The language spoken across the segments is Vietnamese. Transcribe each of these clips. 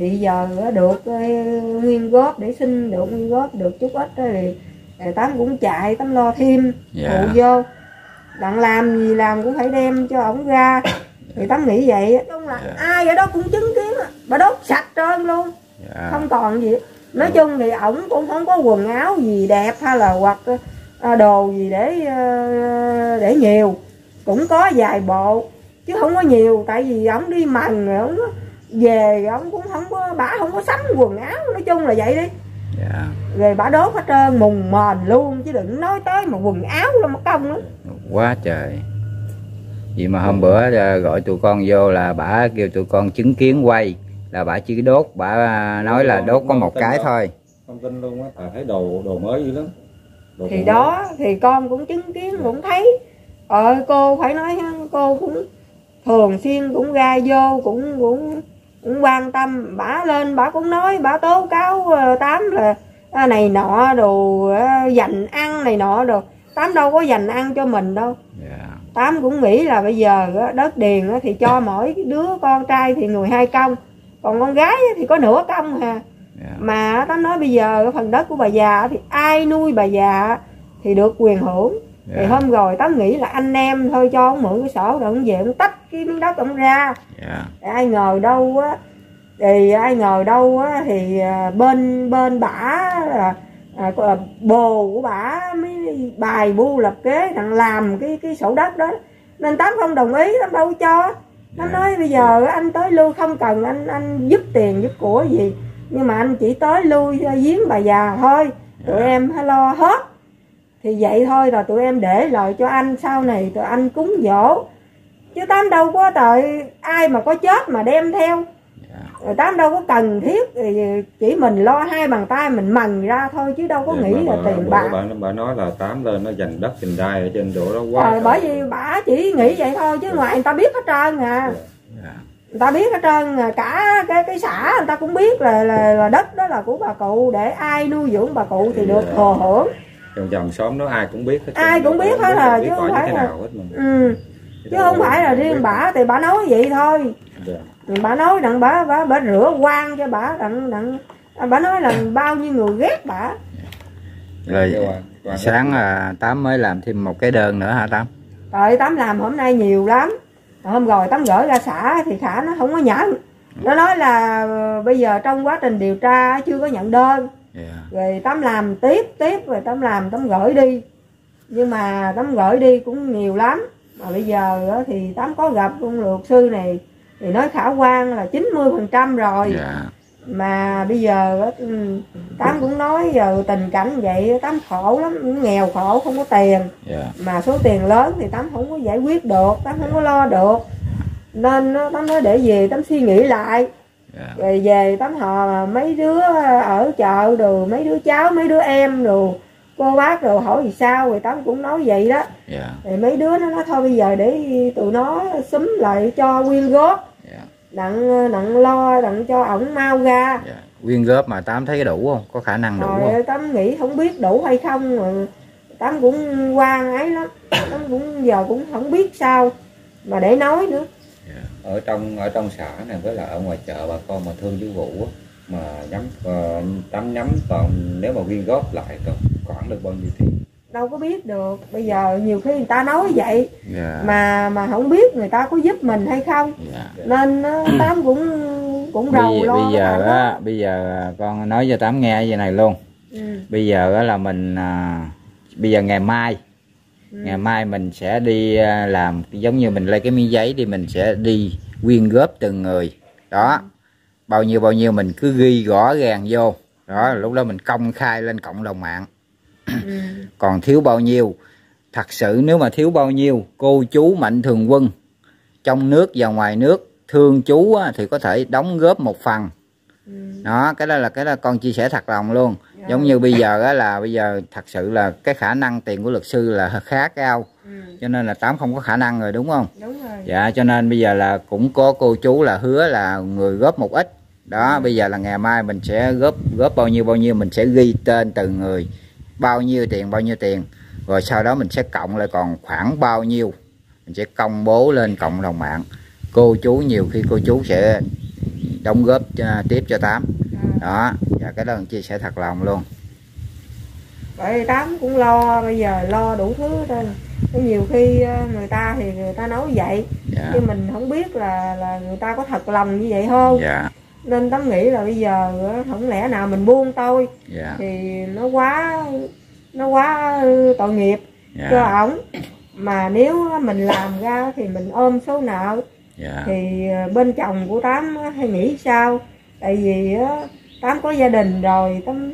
thì giờ được ờ, nguyên góp để xin được nguyên góp được chút ít thì tám cũng chạy tám lo thêm Dạ. phụ vô. Đặng làm gì làm cũng phải đem cho ổng ra. Thì tám nghĩ vậy á. Chung là Dạ. ai ở đó cũng chứng kiến á, bà đốt sạch trơn luôn. Dạ. không còn gì. Nói chung thì ổng cũng không có quần áo gì đẹp hay là hoặc ờ, đồ gì để ờ, để nhiều. Cũng có vài bộ chứ không có nhiều. Tại vì ổng đi mần rồi ổng về ổng cũng không có bả không có sắm quần áo nói chung là vậy đi. Dạ. rồi bả đốt hết trơn mùng mền luôn chứ đừng nói tới mà quần áo là mất công nữa quá trời. Vậy mà hôm bữa à, gọi tụi con vô là bả kêu tụi con chứng kiến quay là bả chỉ đốt bả nói là đốt có một cái thôi. Không tin luôn á thấy đồ đồ mới dữ lắm. Đồ thì mới. đó thì con cũng chứng kiến cũng thấy. Ờ cô phải nói ha, cô cũng thường xuyên cũng ra vô cũng cũng cũng quan tâm bả lên bả cũng nói bả tố cáo ờ, tám là à, này nọ đồ à, dành ăn này nọ đồ. Tám đâu có dành ăn cho mình đâu. Dạ. tám cũng nghĩ là bây giờ đất điền thì cho mỗi đứa con trai thì người hai công. Còn con gái thì có nửa công hà dạ. mà tám nói bây giờ cái phần đất của bà già thì ai nuôi bà già thì được quyền hưởng thì Dạ. hôm rồi tám nghĩ là anh em thôi cho ông mượn cái sổ rồi ông về ông tách cái miếng đất ông ra dạ. Thì ai ngờ đâu á thì ai ngờ đâu á thì à, bên bên bả là à, có- bồ của bả mới bài bu lập kế thằng làm cái cái sổ đất đó nên tám không đồng ý tám đâu cho nó Dạ. nói bây giờ anh tới lưu không cần anh anh giúp tiền giúp của gì nhưng mà anh chỉ tới lưu cho giếng bà già thôi tụi Dạ. em lo hết thì vậy thôi rồi tụi em để lại cho anh sau này tụi anh cúng dỗ. Chứ tám đâu có tại ai mà có chết mà đem theo. Dạ. rồi tám đâu có cần thiết thì chỉ mình lo hai bàn tay mình mần ra thôi chứ đâu có Dạ, nghĩ mà là tiền bạc. bà, bà nói là tám lên nó dành đất dành đai ở trên chỗ đó quá rồi bởi vì bà chỉ nghĩ vậy thôi chứ ngoài người ta biết hết trơn à. Dạ. người ta biết hết trơn à. cả cái cái xã người ta cũng biết là là, là đất đó là của bà cụ để ai nuôi dưỡng bà cụ thì được thừa hưởng chồng chồng xóm đó ai cũng biết hết Ai cũng biết hết à, biết chứ không như phải thế là- nào hết mà. Ừ. chứ không phải là riêng bà thì bà nói vậy thôi. Dạ. Thì bà nói đặng bà bà bà rửa quan cho bà đặng đặng à, bà nói là bao nhiêu người ghét bà. Rồi Kêu à, qua sáng à, tám mới làm thêm một cái đơn nữa hả tám? Trời tám làm hôm nay nhiều lắm. Hôm rồi tám gửi ra xã thì Khả nó không có nhận. Nó nói là ờ, bây giờ trong quá trình điều tra chưa có nhận đơn dạ. Rồi tám làm tiếp tiếp rồi tám làm tám gửi đi Nhưng mà tám gửi đi cũng nhiều lắm Mà bây giờ thì tám có gặp ông luật sư này Thì nói khả quan là 90% rồi dạ. mà bây giờ ừ, tám cũng nói giờ tình cảnh vậy tám khổ lắm cũng nghèo khổ không có tiền dạ. mà số tiền lớn thì tám không có giải quyết được tám không có lo được nên á, tám nói để về tám suy nghĩ lại rồi về tám hò mấy đứa ở chợ đồ mấy đứa cháu mấy đứa em đồ cô bác đồ hỏi gì sao rồi tám cũng nói vậy đó. Dạ. rồi mấy đứa nó nói thôi bây giờ để tụi nó xúm lại cho quyên góp. Dạ. đặng đặng lo đặng cho ổng mau ra. Dạ. quyên góp mà tám thấy đủ không? Có khả năng đủ không? Rồi tám nghĩ không biết đủ hay không mà tám cũng quan ấy lắm. Tám cũng giờ cũng không biết sao mà để nói nữa ở trong ở trong xã này với là ở ngoài chợ bà con mà thương chú á, mà nhắm tắm nhắm còn nếu mà quyên góp lại còn khoảng được bao nhiêu tiền đâu có biết được bây giờ nhiều khi người ta nói vậy dạ. mà mà không biết người ta có giúp mình hay không dạ. nên tám cũng cũng rầu bây, lo bây giờ đó. á bây giờ con nói cho tám nghe vậy này luôn ừ. bây giờ á là mình à, bây giờ ngày mai Ừ. ngày mai mình sẽ đi à, làm giống như mình lấy cái miếng giấy đi mình sẽ đi quyên góp từng người. Đó. Bao nhiêu bao nhiêu mình cứ ghi rõ ràng vô. Đó lúc đó mình công khai lên cộng đồng mạng. Ừ. còn thiếu bao nhiêu? Thật sự nếu mà thiếu bao nhiêu cô chú mạnh thường quân trong nước và ngoài nước thương chú á, thì có thể đóng góp một phần. Ừ. đó cái đó là cái đó con chia sẻ thật lòng luôn. Giống như bây giờ á là bây giờ thật sự là cái khả năng tiền của luật sư là khá cao. Ừ. cho nên là tám không có khả năng rồi đúng không? Đúng rồi. Dạ cho nên bây giờ là cũng có cô chú là hứa là người góp một ít. Đó bây giờ là ngày mai mình sẽ góp góp bao nhiêu bao nhiêu mình sẽ ghi tên từng người. Bao nhiêu tiền bao nhiêu tiền. Rồi sau đó mình sẽ cộng lại còn khoảng bao nhiêu. Mình sẽ công bố lên cộng đồng mạng. Cô chú nhiều khi cô chú sẽ đóng góp cho, tiếp cho tám. À, đó và cái đó là chia sẻ thật lòng luôn. Vậy tám cũng lo bây giờ lo đủ thứ trơn Có nhiều khi ờ, người ta thì người ta nói vậy dạ. nhưng mình không biết là là người ta có thật lòng như vậy không. Dạ. Nên tấm nghĩ là bây giờ á, không lẽ nào mình buông tôi dạ. thì nó quá nó quá ừ, tội nghiệp. Cho dạ ổng. Mà nếu mình làm ra thì mình ôm số nợ. Dạ. Thì ờ, bên chồng của tám hay nghĩ sao? Tại vì á, tám có gia đình rồi tám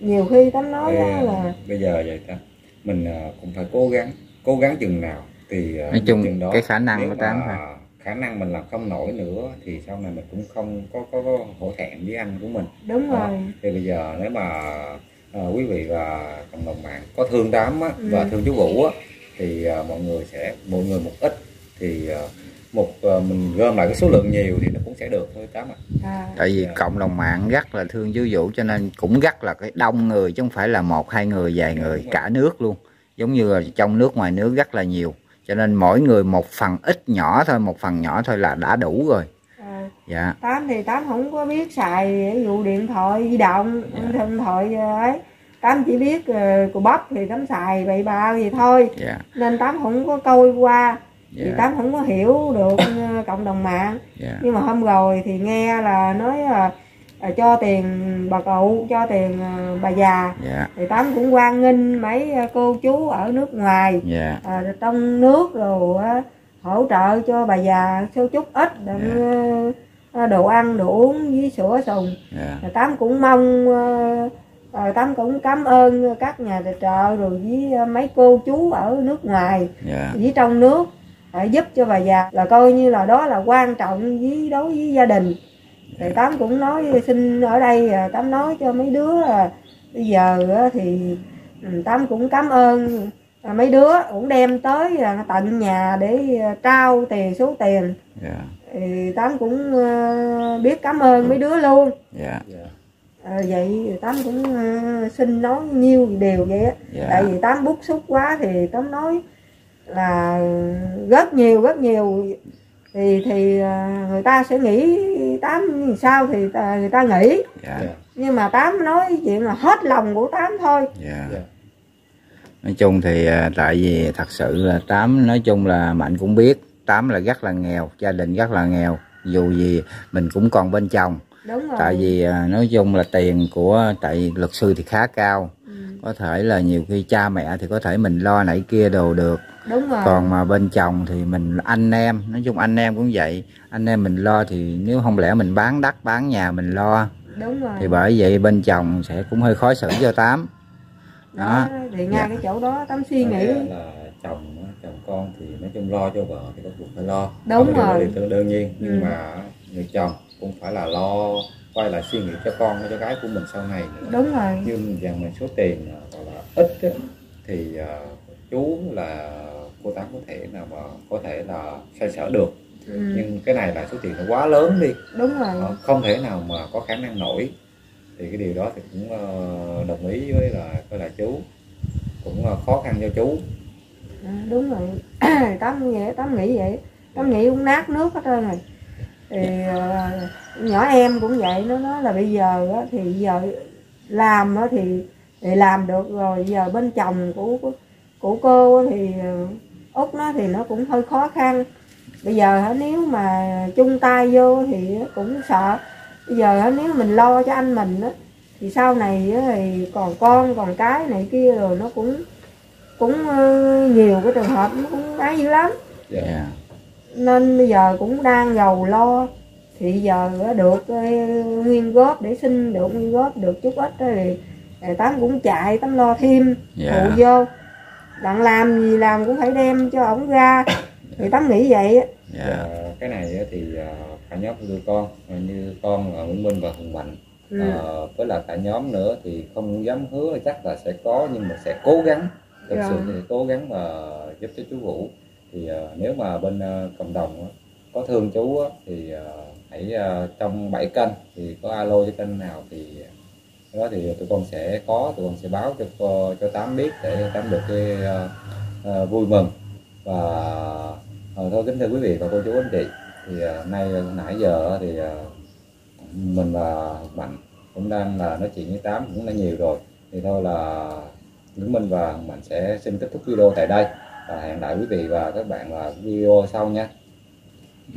nhiều khi tám nói Bây- là bây giờ vậy ta mình à, cũng phải cố gắng cố gắng chừng nào thì à, nói chung chừng đó. cái khả năng của tám mà thôi. khả năng mình làm không nổi nữa thì sau này mình cũng không có có, có hổ thẹn với anh của mình. Đúng rồi. Thì bây giờ nếu mà à, quý vị và cộng đồng mạng có thương tám á, Ừ. và thương chú vũ á, thì à, mọi người sẽ mỗi người một ít thì à, một à, mình gom lại cái số lượng nhiều thì nó cũng sẽ được thôi tám ạ. À, tại vì cộng đồng mạng rất là thương chú vũ cho nên cũng rất là cái đông người chứ không phải là một hai người vài người cả nước luôn. Giống như là trong nước ngoài nước rất là nhiều. Cho nên mỗi người một phần ít nhỏ thôi một phần nhỏ thôi là đã đủ rồi. À, dạ. Tám thì tám không có biết xài ví dụ điện thoại di động Dạ. điện thoại ờ, ấy. Tám chỉ biết uh, của bắp thì tám xài bậy bạ gì thôi. Dạ. Nên tám không có coi qua thì dạ tám không có hiểu được ờ, cộng đồng mạng. Dạ. Nhưng mà hôm rồi thì nghe là nói là, là cho tiền bà cụ cho tiền ờ, bà già. Dạ. Thì tám cũng quan nghênh mấy ờ, cô chú ở nước ngoài dạ. à, trong nước rồi hỗ trợ cho bà già số chút ít ờ, đồ ăn đồ uống với sữa sùng. Dạ. Tám cũng mong ờ, ờ, tám cũng cảm ơn các nhà tài trợ rồi với ờ, mấy cô chú ở nước ngoài dạ. với trong nước để giúp cho bà già là coi như là đó là quan trọng với đối với gia đình. Thì tám cũng nói xin ở đây à, tám nói cho mấy đứa là bây giờ á thì ừ, tám cũng cảm ơn à, mấy đứa cũng đem tới à, tận nhà để à, trao tiền số tiền. Dạ. Thì tám cũng biết cảm ơn mấy đứa luôn. Dạ. Ờ, vậy tám cũng xin nói nhiêu điều vậy á. Dạ. Tại vì tám bức xúc quá thì tám nói là rất nhiều rất nhiều thì thì à, người ta sẽ nghĩ tám sao thì người ta nghĩ. Dạ. Dạ. nhưng mà tám nói chuyện là hết lòng của tám thôi. Dạ. Dạ. nói chung thì à, tại vì thật sự là tám nói chung là mạnh cũng biết tám là rất là nghèo gia đình rất là nghèo dù gì mình cũng còn bên chồng. Đúng rồi. Tại vì à, nói chung là tiền của tại luật sư thì khá cao. Ừ, có thể là nhiều khi cha mẹ thì có thể mình lo nãy kia đồ được đúng rồi. Còn mà bên chồng thì mình anh em nói chung anh em cũng vậy. Anh em mình lo thì nếu không lẽ mình bán đất bán nhà mình lo. Đúng rồi. Thì bởi vậy bên chồng sẽ cũng hơi khó xử cho tám. Đó đó. thì ngay Dạ. cái chỗ đó tám suy nghĩ. Là chồng á, chồng con thì nói chung lo cho vợ thì bắt buộc phải lo. Đúng là rồi. điều tương đơn nhiên nhưng Ừ. mà người chồng cũng phải là lo quay lại suy nghĩ cho con cho gái của mình sau này nữa. Đúng rồi. Nhưng rằng mà số tiền à, gọi là ít á, thì à, chú là cô tám có thể nào mà có thể là xoay sở được. Ừ, nhưng cái này là số tiền nó quá lớn đi. Đúng rồi. Ờ, không thể nào mà có khả năng nổi. Thì cái điều đó thì cũng ờ, đồng ý với là với là chú. Cũng ờ, khó khăn cho chú. À, đúng rồi. Tám nghĩ tám nghĩ vậy. Tám nghĩ cũng nát nước hết trơn rồi. Thì ờ, nhỏ em cũng vậy nó nói là bây giờ á, thì giờ làm á, thì thì làm được rồi. Giờ bên chồng của của, của cô á thì út nó thì nó cũng hơi khó khăn. Bây giờ nếu mà chung tay vô thì cũng sợ. Bây giờ nếu mình lo cho anh mình á thì sau này á, thì còn con còn cái này kia rồi nó cũng cũng ờ, nhiều cái trường hợp nó cũng ấy dữ lắm. Dạ. Dạ. Nên bây giờ cũng đang gầu lo. Thì giờ được ờ, nguyên góp để xin được nguyên góp được chút ít thì tám cũng chạy tám lo thêm Dạ. phụ vô đặng làm gì làm cũng phải đem cho ổng ra. Thì tám nghĩ vậy á. Dạ. Và cái này á thì ờ, cả nhóm đưa con ờ, như con ờ, Nguyễn Minh và Hùng Mạnh. Ừ. Ờ, với là cả nhóm nữa thì không dám hứa là chắc là sẽ có nhưng mà sẽ cố gắng thực Dạ. sự thì cố gắng mà giúp cho chú Vũ. Thì ờ, nếu mà bên ờ, cộng đồng á, có thương chú á, thì ờ, hãy ờ, trong 7 kênh thì có alo cho kênh nào thì đó thì tụi con sẽ có tụi con sẽ báo cho cho tám biết để tám được cái uh, vui mừng. Và uh, thôi kính thưa quý vị và cô chú anh chị thì uh, nay nãy giờ thì uh, mình và mạnh cũng đang là nói chuyện với tám cũng đã nhiều rồi. Thì thôi là Nguyễn Minh và Mạnh sẽ xin kết thúc video tại đây. Và hẹn lại quý vị và các bạn vào video sau nha.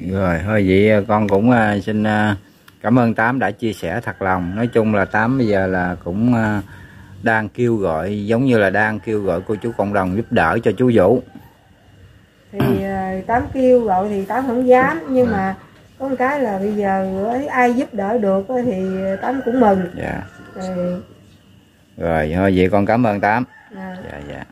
Rồi thôi vậy con cũng xin cảm ơn tám đã chia sẻ thật lòng. Nói chung là tám bây giờ là cũng à, đang kêu gọi giống như là đang kêu gọi cô chú cộng đồng giúp đỡ cho chú Vũ. Thì ờ, tám kêu gọi thì tám không dám nhưng mà có một cái là bây giờ ai giúp đỡ được thì tám cũng mừng. Dạ. Rồi rồi thôi vậy con cảm ơn tám. À, dạ dạ